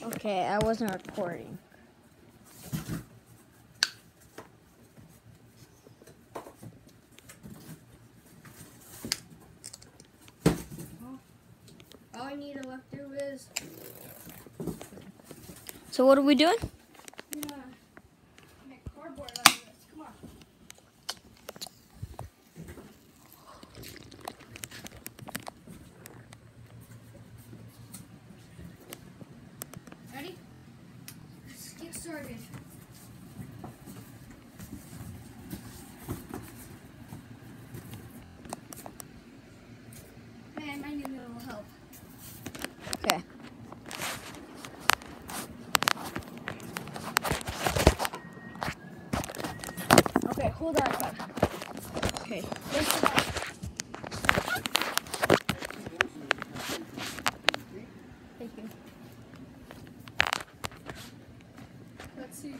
Okay, I wasn't recording. All I need to left do is So what are we doing? Ready? Let's get started. Man, I need a little help. Okay. Okay, hold on. Hold on. Okay. See.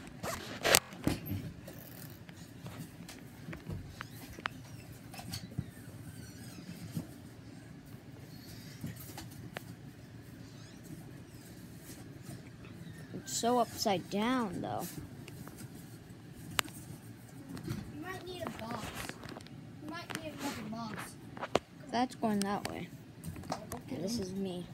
It's so upside down though. You might need a box. You might need another box. That's going that way. Okay. This is me.